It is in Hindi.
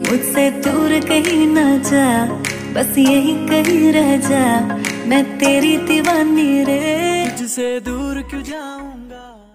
मुझसे दूर कहीं ना जा, बस यही कहीं रह जा। मैं तेरी दीवानी रे। तुझसे दूर क्यों जाऊँगा?